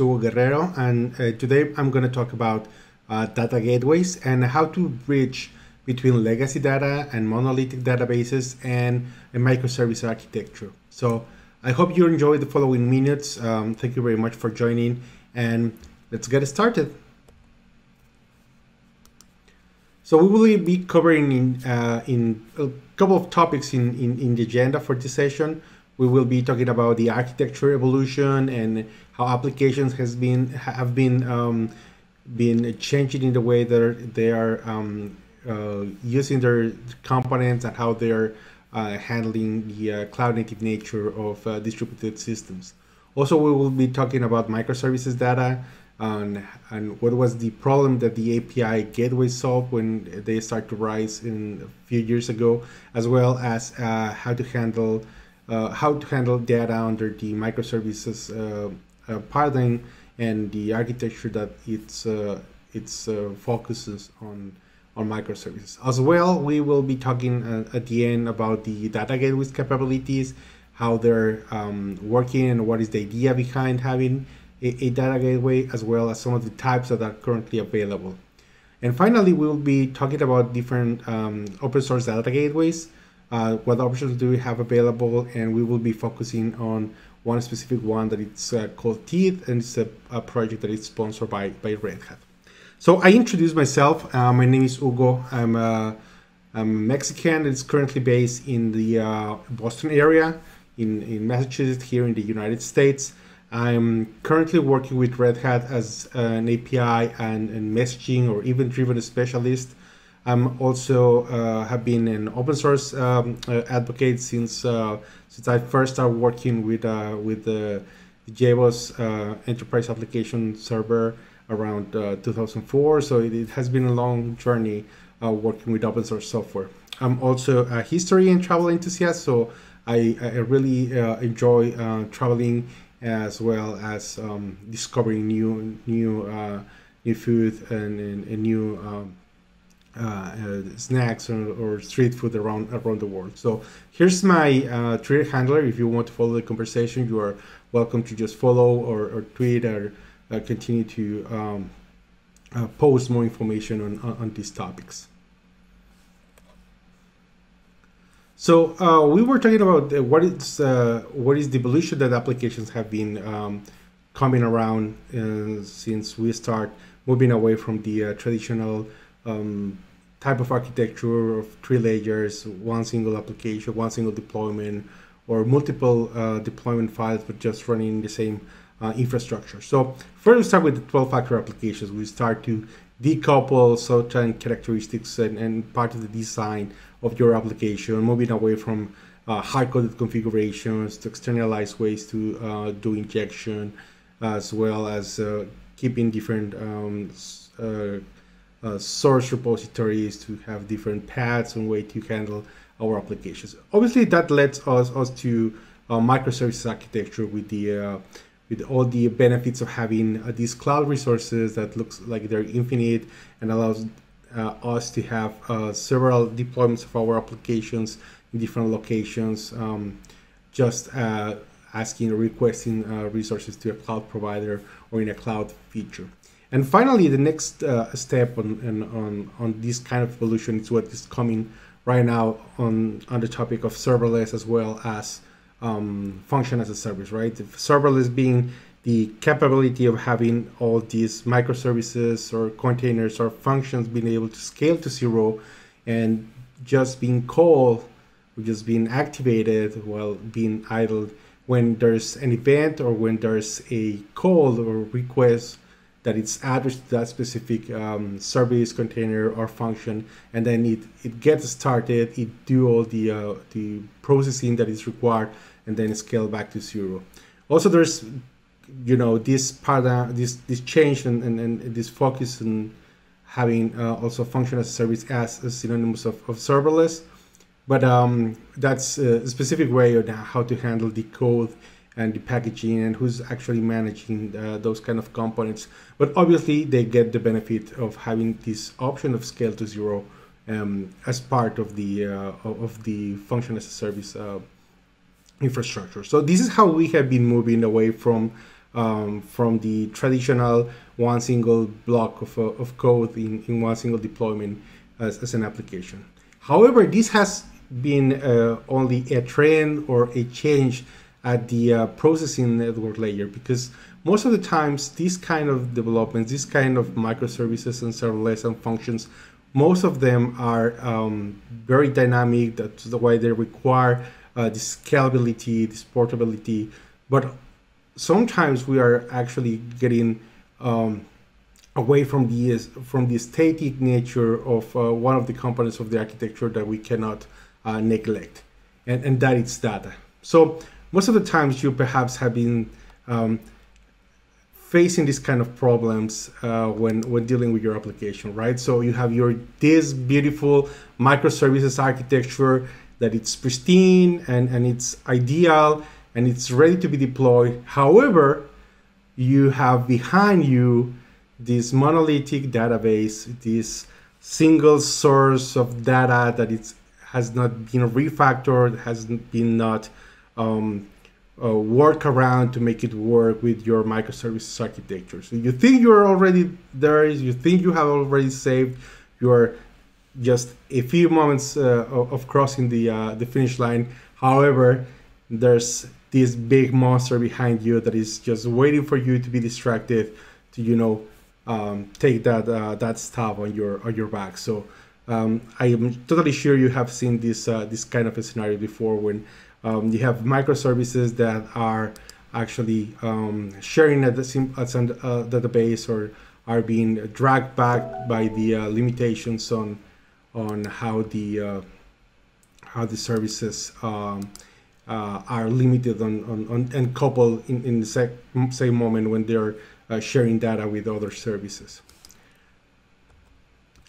is Guerrero, and uh, today I'm going to talk about uh, data gateways and how to bridge between legacy data and monolithic databases and a microservice architecture. So I hope you enjoy the following minutes. Um, thank you very much for joining, and let's get started. So we will be covering in, uh, in a couple of topics in, in, in the agenda for this session. We will be talking about the architecture evolution and how applications has been have been um, been changing in the way that they are um, uh, using their components and how they are uh, handling the uh, cloud native nature of uh, distributed systems. Also, we will be talking about microservices data and, and what was the problem that the API gateway solved when they start to rise in a few years ago, as well as uh, how to handle how to handle data under the microservices uh, uh, paradigm and the architecture that it's uh, it's focuses on on microservices. As well, we will be talking at the end about the data gateways capabilities, how they're um, working, and what is the idea behind having a, a data gateway, as well as some of the types that are currently available. And finally, we will be talking about different um, open source data gateways uh, what options do we have available, and we will be focusing on one specific one that it's uh, called Teiid, and it's a, a, project that is sponsored by, by Red Hat. So I introduced myself. Uh, my name is Hugo. I'm a, I'm Mexican. It's currently based in the uh, Boston area in, in Massachusetts, here in the United States. I'm currently working with Red Hat as an API and, and messaging or event-driven specialist I'm also uh, have been an open source um, uh, advocate since uh, since I first started working with uh, with the JBoss uh, enterprise application server around 2004. So it, it, has been a long journey working with open source software. I'm also a history and travel enthusiast, so I, I really enjoy traveling as well as um, discovering new new new food and, and, and new um, uh, uh, snacks or, or, street food around around the world. So here's my uh, Twitter handler. If you want to follow the conversation, you are welcome to just follow or, or tweet or uh, continue to um, uh, post more information on, on, on these topics. So uh, we were talking about what is what is the evolution that applications have been um, coming around since we start moving away from the traditional um, type of architecture of three layers, one single application, one single deployment, or multiple uh, deployment files, but just running the same uh, infrastructure. So first we start with the 12-factor applications. We start to decouple certain characteristics and, and, part of the design of your application, moving away from uh, hard-coded configurations to externalized ways to uh, do injection, as well as uh, keeping different um, uh, uh, source repositories to have different paths and way to handle our applications. Obviously, that lets us us to uh, microservices architecture with the uh, with all the benefits of having uh, these cloud resources that looks like they're infinite and allows uh, us to have uh, several deployments of our applications in different locations. Um, just asking or requesting resources to a cloud provider or in a cloud feature. And finally, the next uh, step on, on, on this kind of evolution is what is coming right now on, on the topic of serverless as well as um, function as a service, right? If serverless being the capability of having all these microservices or containers or functions being able to scale to zero and just being called just being activated while being idle when there's an event or when there's a call or request that it's addressed to that specific um, service container or function and then it, it gets started it do all the uh, the processing that is required and then scale back to zero. Also there's you know this paradigm this this change and, and, and this focus on having uh, also function as a service as a synonymous of, of serverless. But um, that's a specific way of how to handle the code and the packaging and who's actually managing uh, those kind of components. But obviously, they get the benefit of having this option of scale to zero um, as part of the uh, of the function as a service uh, infrastructure. So this is how we have been moving away from um, from the traditional one single block of, uh, of code in, in one single deployment as, as an application. However, this has been uh, only a trend or a change at the uh, processing network layer because most of the times these kind of developments, these kind of microservices and serverless and functions, most of them are um, very dynamic. That's the way they require uh, this scalability, this portability. But sometimes we are actually getting um, away from the from the static nature of uh, one of the components of the architecture that we cannot uh, neglect, and, and that is data. So most of the times you perhaps have been um, facing these kind of problems uh, when when dealing with your application, right? So you have your this beautiful microservices architecture that it's pristine and, and it's ideal and it's ready to be deployed. However, you have behind you this monolithic database, this single source of data that it's has not been refactored, has been not um, uh, work around to make it work with your microservices architecture. So you think you're already there, you think you have already saved, you're just a few moments uh, of crossing the uh, the finish line. However, there's this big monster behind you that is just waiting for you to be distracted to you know um, take that uh, that stuff on your on your back. So um, I am totally sure you have seen this uh, this kind of a scenario before when um, you have microservices that are actually um, sharing at the at a uh, database or are being dragged back by the uh, limitations on on how the uh, how the services um, uh, are limited on, on, on, and coupled in, in the sec, same moment when they're uh, sharing data with other services.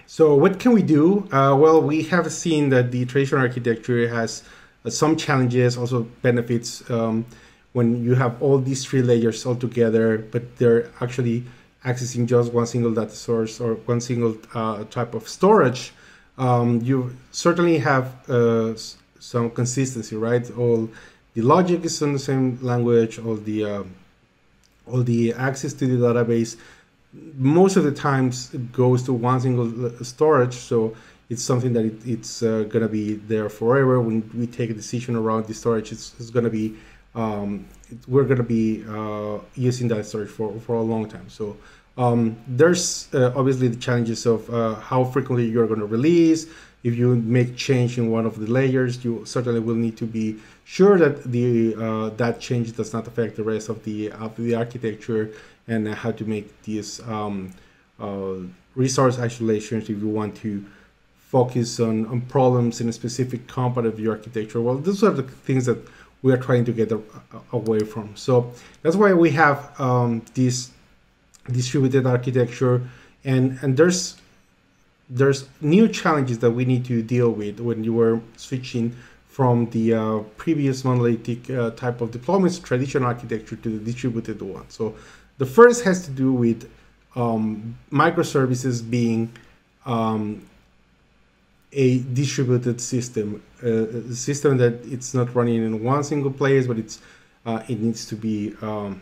So what can we do? Uh, well, we have seen that the traditional architecture has some challenges, also benefits um, when you have all these three layers all together, but they're actually accessing just one single data source or one single uh, type of storage. Um, you certainly have uh, some consistency, right? All the logic is in the same language, all the uh, all the access to the database most of the times it goes to one single storage so it's something that it, it's uh, to be there forever. When we take a decision around the storage. It's, it's to be um, it, we're to be uh, using that storage for, for a long time. So um, there's uh, obviously the challenges of uh, how frequently you're to release. If you make change in one of the layers, you certainly will need to be sure that the uh, that change does not affect the rest of the of the architecture and how to make these um, uh, resource isolations if you want to focus on, on problems in a specific component of your architecture. Well, those are the things that we are trying to get a, a, away from. So that's why we have um, this distributed architecture and and there's there's new challenges that we need to deal with when you were switching from the uh, previous monolithic uh, type of deployments, traditional architecture, to the distributed one. So the first has to do with um, microservices being um, a distributed system, uh, a system that it's not running in one single place, but it's uh, it needs to be um,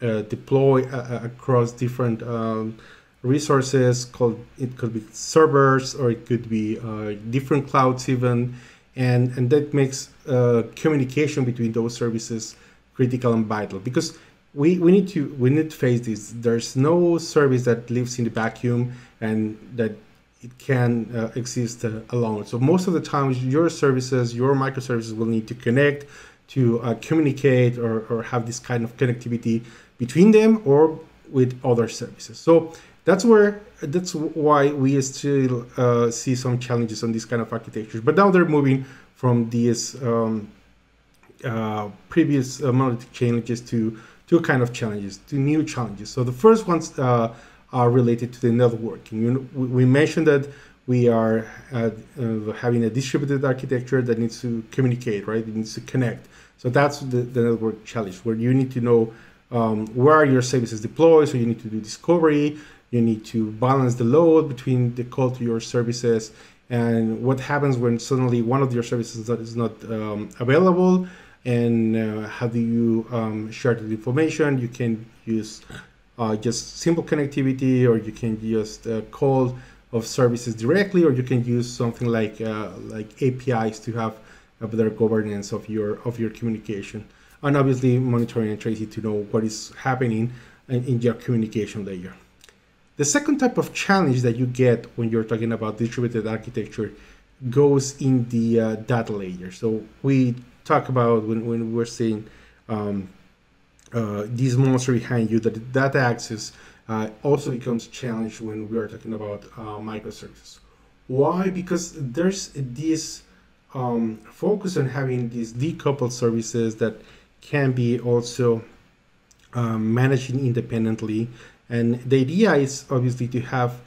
uh, deployed across different um, resources. Called it could be servers or it could be different clouds even. And and that makes communication between those services critical and vital. Because we, we need to we need to face this. There's no service that lives in the vacuum and that it can uh, exist uh, alone so most of the times your services your microservices will need to connect to uh, communicate or, or have this kind of connectivity between them or with other services so that's where that's why we still uh, see some challenges on this kind of architectures. But now they're moving from these um, uh, previous uh, monolithic challenges to two kind of challenges, to new challenges. So the first ones uh, are related to the networking. You we mentioned that we are uh, having a distributed architecture that needs to communicate, right? It needs to connect. So that's the, the network challenge where you need to know um, where your services deployed. So you need to do discovery you need to balance the load between the call to your services and what happens when suddenly one of your services is not um, available and uh, how do you um, share the information. You can use uh, just simple connectivity, or you can just uh, call of services directly, or you can use something like uh, like APIs to have a better governance of your of your communication, and obviously monitoring and tracing to know what is happening in, in your communication layer. The second type of challenge that you get when you're talking about distributed architecture goes in the uh, data layer. So we talk about when, when we're saying um, uh, this monster behind you, that that access uh, also becomes a challenge when we are talking about uh, microservices. Why? Because there's this um, focus on having these decoupled services that can be also um, managed independently. And the idea is obviously to have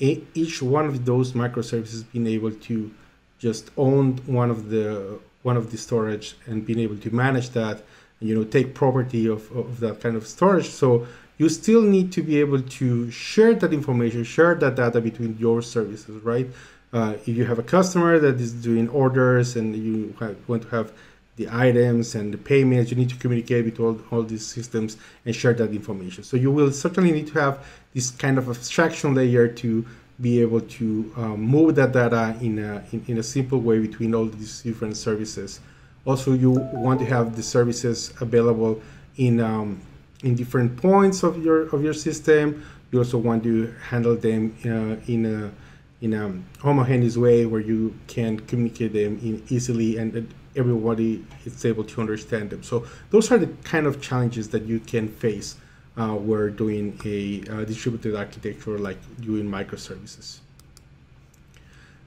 a, each one of those microservices being able to just own one of the one of the storage and being able to manage that you know take property of, of that kind of storage. So you still need to be able to share that information share that data between your services right? Uh, if you have a customer that is doing orders and you have, want to have the items and the payments you need to communicate with all, all these systems and share that information. So you will certainly need to have this kind of abstraction layer to be able to um, move that data in a, in, in, a simple way between all these different services. Also, you want to have the services available in um, in different points of your of your system. You also want to handle them uh, in a in a homogeneous way where you can communicate them easily and everybody is able to understand them. So those are the kind of challenges that you can face uh, doing a, a, distributed architecture like doing microservices.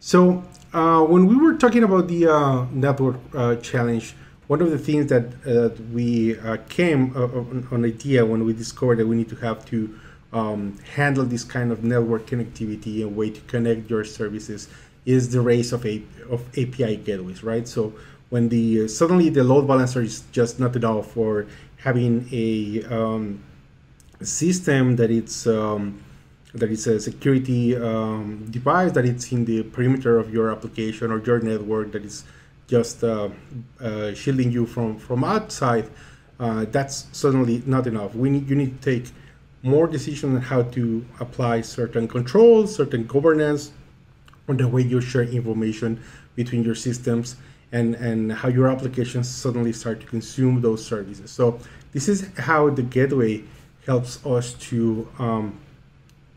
So uh, when we were talking about the uh, network uh, challenge, one of the things that uh, we uh, came on, on idea when we discovered that we need to have to um, handle this kind of network connectivity and way to connect your services is the race of, a, of API gateways, right? So when the suddenly the load balancer is just not enough for having a um, system that it's um, that it's a security um, device that it's in the perimeter of your application or your network that is just uh, uh, shielding you from from outside uh, that's certainly not enough. We need you need to take more decisions on how to apply certain controls certain governance on the way you share information between your systems and and how your applications suddenly start to consume those services. So this is how the gateway helps us to um,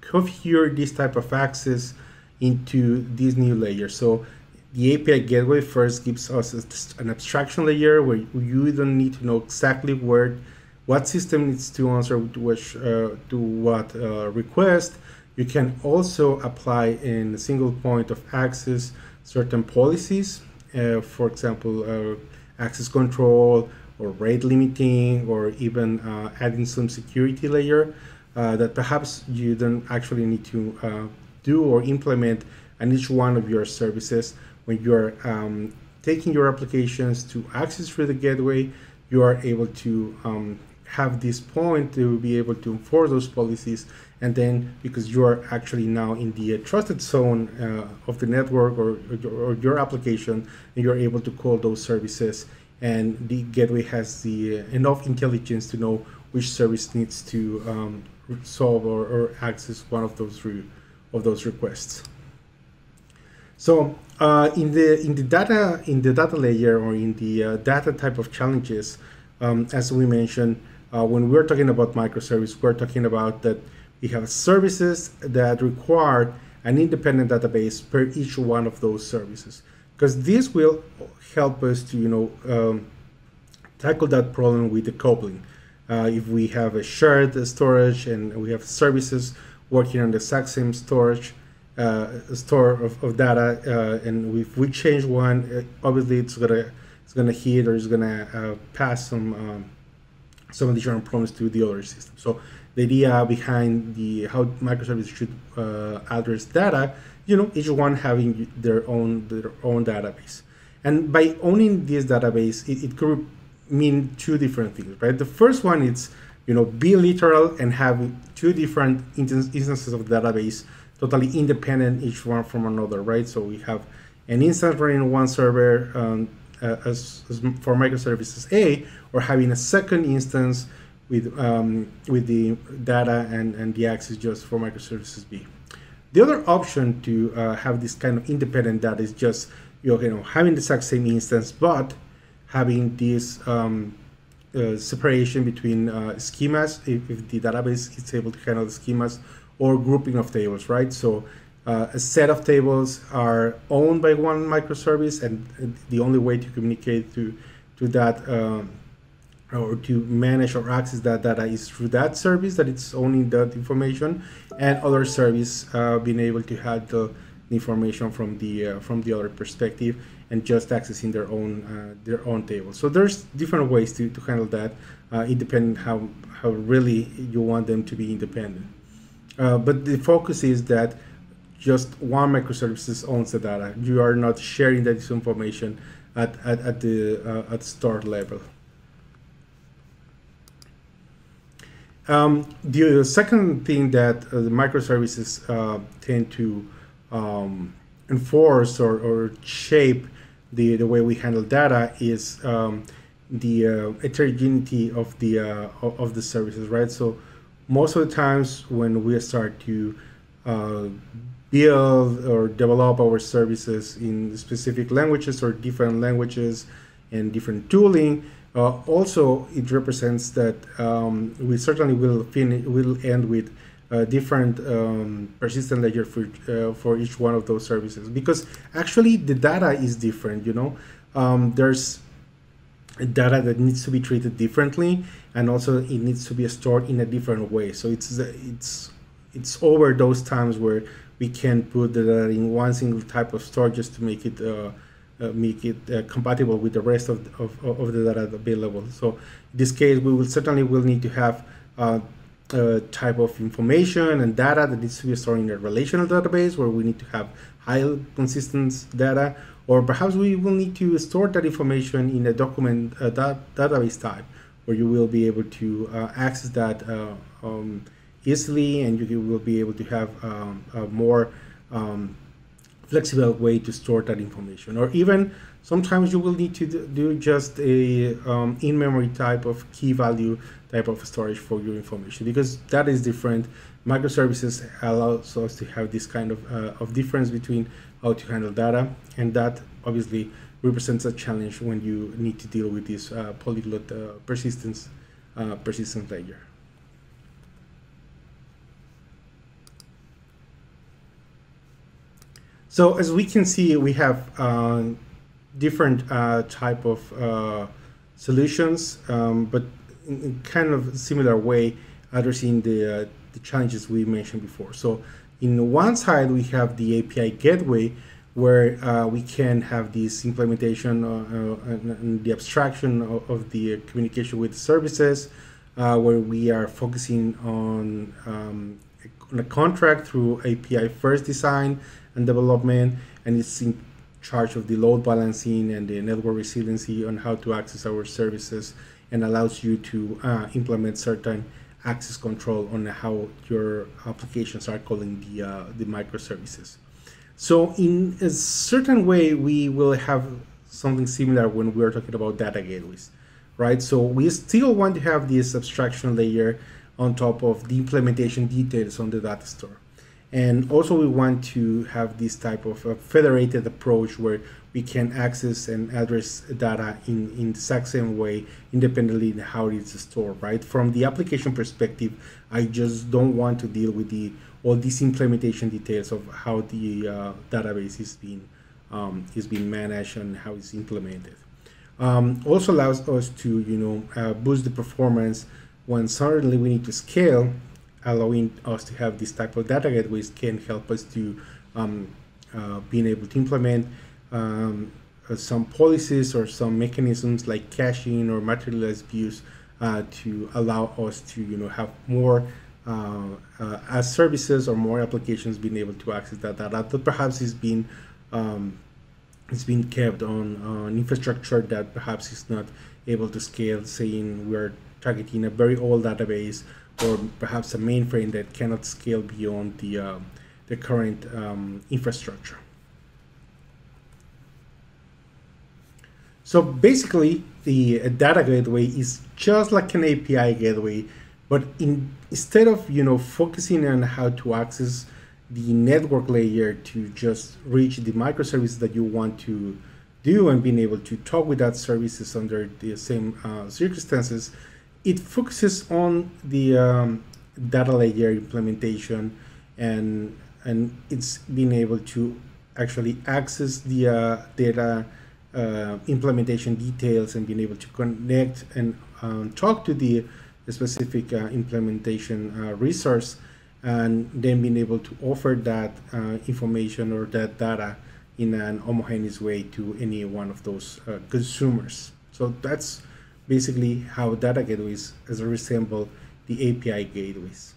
configure this type of access into this new layer. So the API gateway first gives us an abstraction layer where you don't need to know exactly where what system needs to answer which uh, to what uh, request. You can also apply in a single point of access certain policies, uh, for example, uh, access control or rate limiting or even uh, adding some security layer uh, that perhaps you don't actually need to uh, do or implement on each one of your services. When you're um, taking your applications to access through the gateway you are able to um, have this point to be able to enforce those policies. And then because you are actually now in the uh, trusted zone uh, of the network or, or, your application and you're able to call those services. And the gateway has the uh, enough intelligence to know which service needs to um, solve or, or, access one of those of those requests. So uh, in the in the data in the data layer or in the uh, data type of challenges, um, as we mentioned, uh, when we're talking about microservice, we're talking about that we have services that require an independent database per each one of those services because this will help us to you know um, tackle that problem with the coupling. Uh, if we have a shared storage and we have services working on the exact same storage uh, store of, of data, uh, and if we change one, uh, obviously it's gonna it's gonna hit or it's gonna uh, pass some um, some additional problems to the other system. So the idea behind the how microservices should address data you know each one having their own their own database and by owning this database it, it could mean two different things right the first one is you know be literal and have two different instances of the database totally independent each one from another right so we have an instance running on one server um, as, as, for microservices A, or having a second instance with um, with the data and, and the access just for microservices B. The other option to uh, have this kind of independent data is just you know having the exact same instance, but having this um, uh, separation between uh, schemas if, if, the database is able to handle schemas or grouping of tables, right? So uh, a set of tables are owned by one microservice, and the only way to communicate to to that um, or to manage or access that data is through that service that it's owning that information, and other service uh, being able to handle the information from the uh, from the other perspective and just accessing their own uh, their own table. So there's different ways to, to handle that, uh, independent how how really you want them to be independent. Uh, but the focus is that just one microservices owns the data. You are not sharing that information at, at, at the uh, at store level. Um, the second thing that uh, the microservices uh, tend to um, enforce or, or shape the, the way we handle data is um, the uh, heterogeneity of the uh, of the services, right? So most of the times when we start to uh, build or develop our services in specific languages or different languages and different tooling, uh, also it represents that um, we certainly will finish will end with uh, different um, persistent ledger for uh, for each one of those services. Because actually the data is different you know? Um, there's data that needs to be treated differently and also it needs to be stored in a different way. So it's it's it's over those times where we can put the data in one single type of store just to make it uh, uh, make it uh, compatible with the rest of, of, of the data available. So in this case we will certainly will need to have uh, type of information and data that needs to be stored in a relational database where we need to have high consistent data or perhaps we will need to store that information in a document uh, database type where you will be able to uh, access that uh, um, easily and you will be able to have um, a more um, flexible way to store that information. Or even sometimes you will need to do just a um, in-memory type of key value type of storage for your information because that is different. Microservices allows us to have this kind of, uh, of difference between how to handle data and that obviously represents a challenge when you need to deal with this uh, polyglot uh, persistence uh, persistence layer. So as we can see, we have uh, different uh, type of solutions, um, but in kind of similar way addressing the, uh, the challenges we mentioned before. So in one side, we have the API gateway where uh, we can have this implementation uh, uh and, and, the abstraction of, of, the communication with services, uh, where we are focusing on, um, on a contract through API first design and development, and it's in charge of the load balancing and the network resiliency on how to access our services and allows you to uh, implement certain access control on how your applications are calling the, uh, the microservices. So in a certain way, we will have something similar when we're talking about data gateways, right? So we still want to have this abstraction layer on top of the implementation details on the data store. And also we want to have this type of federated approach where we can access and address data in, in the exact same way, independently in how it's stored, right? From the application perspective, I just don't want to deal with the all these implementation details of how the uh, database is being um, is being managed and how it's implemented. Um, also allows us to you know uh, boost the performance when suddenly we need to scale, allowing us to have this type of data gateways can help us to um, uh, being able to implement um, uh, some policies or some mechanisms like caching or materialized views uh, to allow us to you know have more uh, uh, as services or more applications being able to access that data that perhaps is being um, it's being kept on, on infrastructure that perhaps is not able to scale saying we're targeting a very old database or perhaps a mainframe that cannot scale beyond the uh, the current um, infrastructure. So basically, the data gateway is just like an API gateway, but in, instead of you know focusing on how to access the network layer to just reach the microservices that you want to do and being able to talk with that services under the same uh, circumstances, it focuses on the um, data layer implementation and and it's being able to actually access the uh, data uh, implementation details and being able to connect and um, talk to the specific uh, implementation uh, resource and then being able to offer that uh, information or that data in an homogeneous way to any one of those uh, consumers. So that's basically how data gateways resemble the API gateways.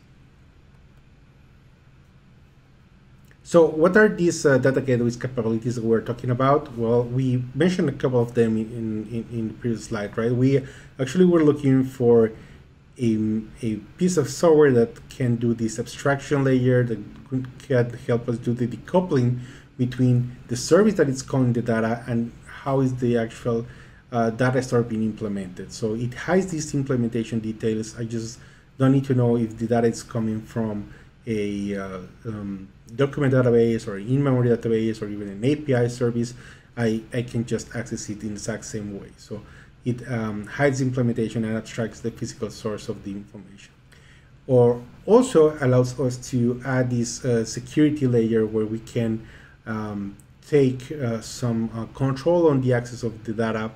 So what are these uh, data gateways capabilities that we're talking about? Well, we mentioned a couple of them in, in, in the previous slide, right? We actually were looking for a, a piece of software that can do this abstraction layer that can help us do the decoupling between the service that is calling the data and how is the actual uh, data store being implemented. So it has these implementation details. I just don't need to know if the data is coming from a uh, um, document database or in-memory database or even an API service. I, I can just access it in the exact same way. So it um, hides implementation and abstracts the physical source of the information. Or also allows us to add this uh, security layer where we can um, take uh, some uh, control on the access of the data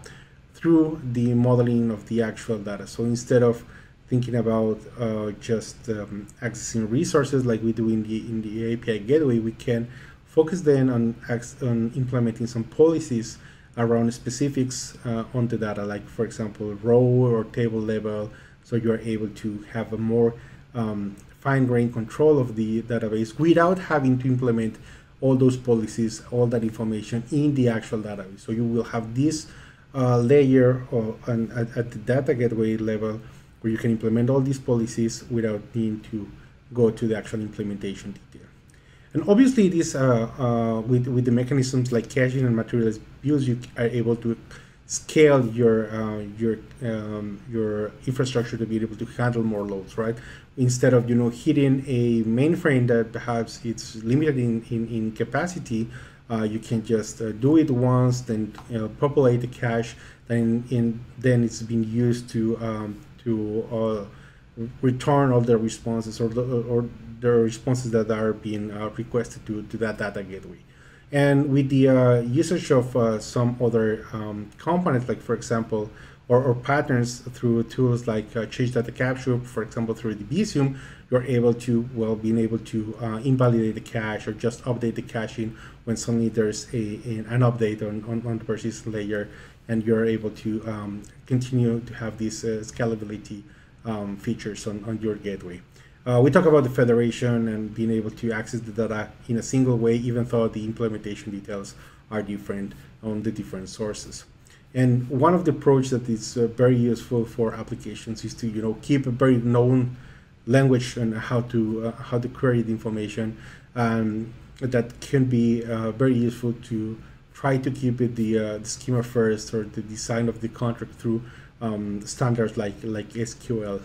through the modeling of the actual data. So instead of thinking about uh, just um, accessing resources like we do in the in the API gateway, we can focus then on, on implementing some policies around specifics uh, on the data, like for example, row or table level, so you are able to have a more um, fine-grained control of the database without having to implement all those policies, all that information in the actual database. So you will have this uh, layer or, and at, at the data gateway level where you can implement all these policies without needing to go to the actual implementation detail. And obviously, this uh, uh, with with the mechanisms like caching and materialized views, you are able to scale your uh, your um, your infrastructure to be able to handle more loads, right? Instead of you know hitting a mainframe that perhaps it's limited in in, in capacity, uh, you can just uh, do it once, then you know, populate the cache, then in then it's being used to um, to uh, return all the responses or the, or the responses that are being uh, requested to, to that data gateway. And with the uh, usage of uh, some other um, components, like for example, or, or patterns through tools like uh, change data capture, for example, through Debezium, you're able to, well, being able to uh, invalidate the cache or just update the caching when suddenly there's a, an update on, on, on the persistent layer and you're able to um, continue to have these uh, scalability um, features on, on your gateway. Uh, we talk about the federation and being able to access the data in a single way, even though the implementation details are different on the different sources. And one of the approach that is uh, very useful for applications is to you know keep a very known language and how to uh, how to query the information. Um, that can be uh, very useful to try to keep it the, uh, the schema first or the design of the contract through um, standards like like SQL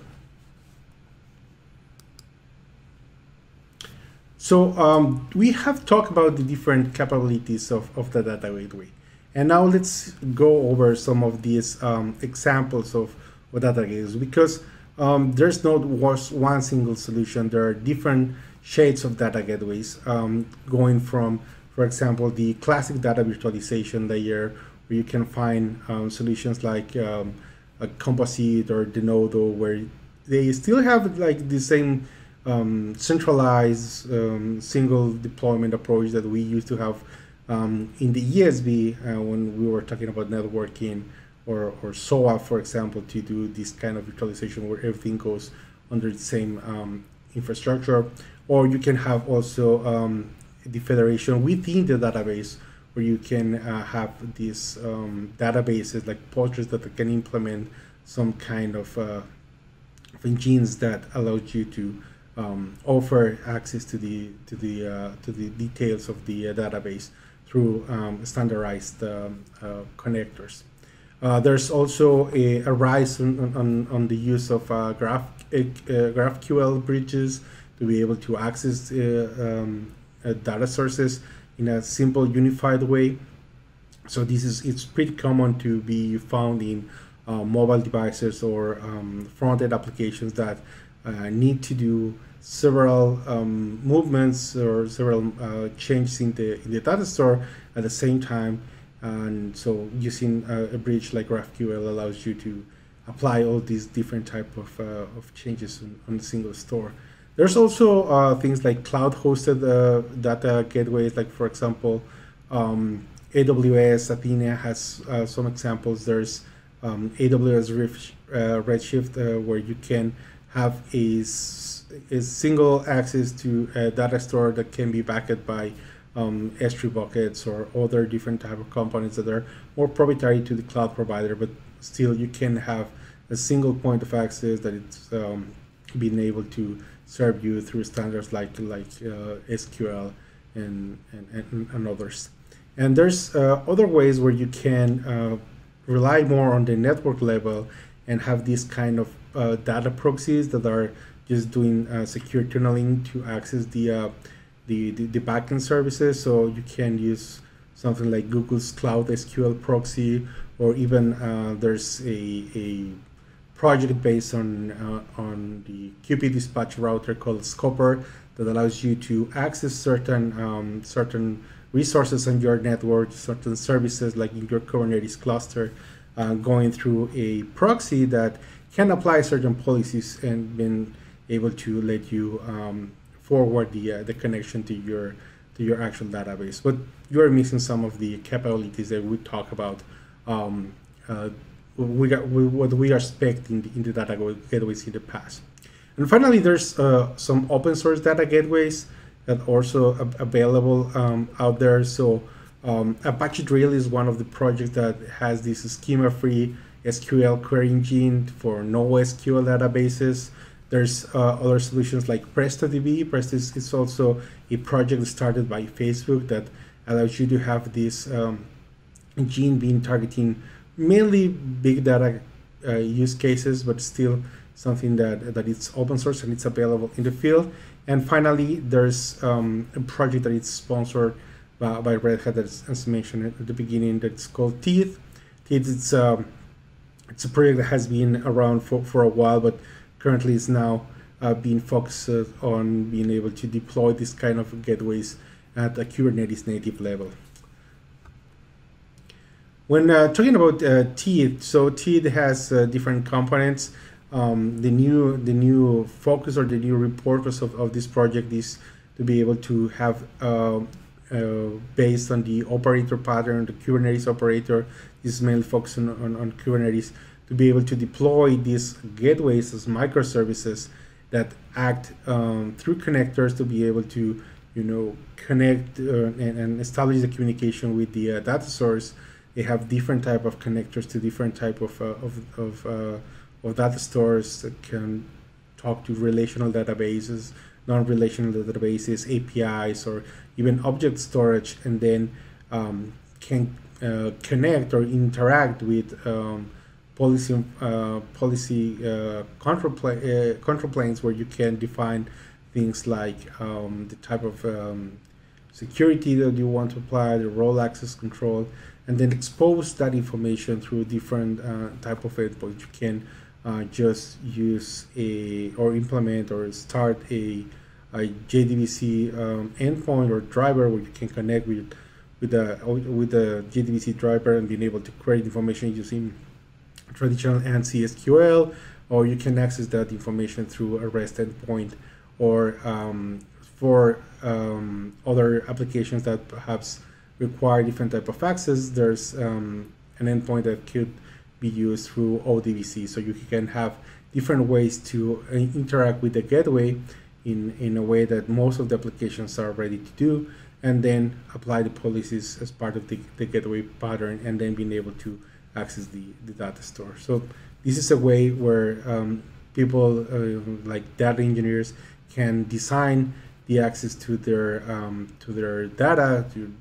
So um, we have talked about the different capabilities of, of the data gateway. And now let's go over some of these um, examples of what data gateways because um, there's not was one single solution. There are different shades of data gateways um, going from, for example, the classic data virtualization layer where you can find um, solutions like um, a composite or Denodo where they still have like the same um, centralized um, single deployment approach that we used to have um, in the ESB uh, when we were talking about networking or, or SOA, for example, to do this kind of virtualization where everything goes under the same infrastructure. Or you can have also um, the federation within the database where you can uh, have these um, databases like Postgres that can implement some kind of, uh, engines that allows you to um, offer access to the to the uh, to the details of the uh, database through um, standardized um, uh, connectors. Uh, there's also a, a rise on, on, on, the use of Graph, uh, GraphQL bridges to be able to access uh, um, uh, data sources in a simple, unified way. So this is it's pretty common to be found in uh, mobile devices or um, front-end applications that need to do several um, movements or several changes in the in the data store at the same time and so using a, a bridge like GraphQL allows you to apply all these different type of, uh, of changes on, on, a single store. There's also uh, things like cloud-hosted uh, data gateways, like for example, um, AWS Athena has uh, some examples. There's um, AWS Rift, uh, Redshift, uh, where you can have a, a single access to a data store that can be backed by um, S3 buckets or other different type of components that are more proprietary to the cloud provider, but still you can have a single point of access that it's um, being able to serve you through standards like like uh, SQL and, and, and, others. And there's uh, other ways where you can uh, rely more on the network level and have these kind of uh, data proxies that are just doing uh, secure tunneling to access the uh, the, the, the backend services. So you can use something like Google's Cloud SQL proxy, or even there's a, a project based on uh, on the Qpid dispatch router called Skupper that allows you to access certain um, certain resources on your network, certain services like in your Kubernetes cluster, uh, going through a proxy that can apply certain policies and been able to let you um, forward the uh, the connection to your to your actual database. But you're missing some of the capabilities that we talk about. Um, uh, we got we, what we are expecting in the data gateways in the past. And finally, there's uh, some open source data gateways that also available um, out there. So um, Apache Drill is one of the projects that has this schema-free SQL query engine for NoSQL databases. There's uh, other solutions like PrestoDB. Presto is, is, also a project started by Facebook that allows you to have this um, gene being targeting mainly big data uh, use cases, but still something that, that it's open source and it's available in the field. And finally, there's um, a project that is sponsored by, by Red Hat, as, as mentioned at the beginning, that's called Teiid. Teiid, it's, um, it's a project that has been around for, for a while, but currently is now uh, being focused on being able to deploy this kind of gateways at a Kubernetes native level. When uh, talking about uh, Teiid, so Teiid has uh, different components. Um, the new the new focus or the new purpose of, of this project is to be able to have uh, uh, based on the operator pattern, the Kubernetes operator. This is mainly focused on, on, on Kubernetes to be able to deploy these gateways as microservices that act um, through connectors to be able to you know connect uh, and, and, establish the communication with the data source they have different type of connectors to different type of uh, of of, uh, of data stores that can talk to relational databases non-relational databases apis or even object storage and then um, can uh, connect or interact with um, policy uh, policy uh, control uh, control planes where you can define things like um, the type of um, security that you want to apply, the role access control, and then expose that information through different uh, type of endpoints. You can uh, just use a or implement or start a, a JDBC um, endpoint or driver where you can connect with with the with the JDBC driver and being able to create information using traditional ANSI SQL, or you can access that information through a REST endpoint, or um, for um, other applications that perhaps require different type of access, there's um, an endpoint that could be used through ODBC. So you can have different ways to uh, interact with the gateway in, in a way that most of the applications are ready to do, and then apply the policies as part of the, the gateway pattern, and then being able to access the, the data store. So this is a way where um, people uh, like data engineers can design the access to their um, to their data, to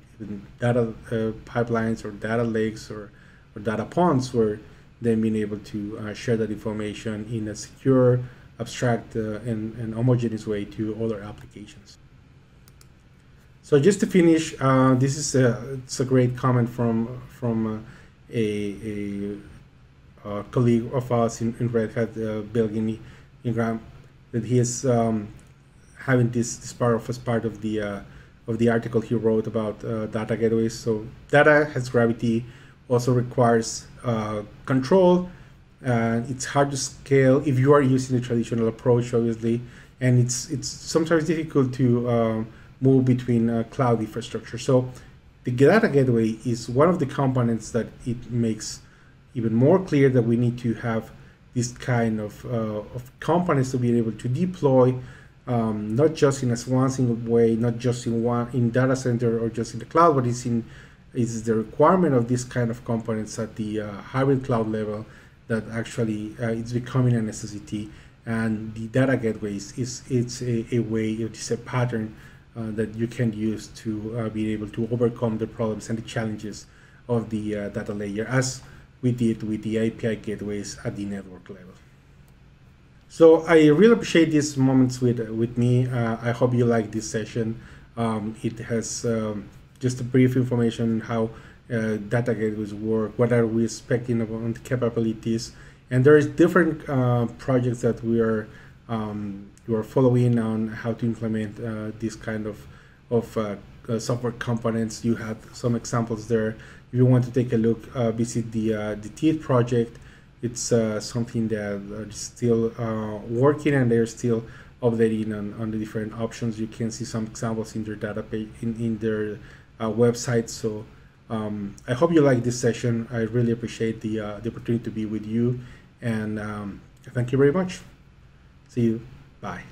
data uh, pipelines or data lakes or or data ponds where being able to uh, share that information in a secure, abstract, uh, and, and homogeneous way to other applications. So just to finish, uh, this is a, it's a great comment from from uh, a, a, a, colleague of us in, in Red Hat, uh, Bill Ingram, that he is um, having this, this part of as part of the of the article he wrote about uh, data gateways. So data has gravity, also requires uh, control, and it's hard to scale if you are using the traditional approach, obviously, and it's it's sometimes difficult to um, move between uh, cloud infrastructure. So the data gateway is one of the components that it makes even more clear that we need to have this kind of, uh, of components to be able to deploy um, not just in a one single way, not just in one in data center or just in the cloud, but it's in is the requirement of this kind of components at the uh, hybrid cloud level that actually uh, it's becoming a necessity. And the data gateways is it's a, a way, it's a pattern uh, that you can use to uh, be able to overcome the problems and the challenges of the uh, data layer as we did with the API gateways at the network level. So I really appreciate these moments with with me. Uh, I hope you like this session. Um, it has um, just a brief information how uh, data gateways work, what are we expecting the capabilities, and there is different uh, projects that we are um, you are following on how to implement uh, this kind of of uh, uh, software components. You have some examples there. If you want to take a look, uh, visit the the Teiid project. It's uh, something that is still working and they're still updating on, on the different options. You can see some examples in their database in, in their website. So um, I hope you like this session. I really appreciate the the opportunity to be with you, and um, thank you very much. See you. Bye.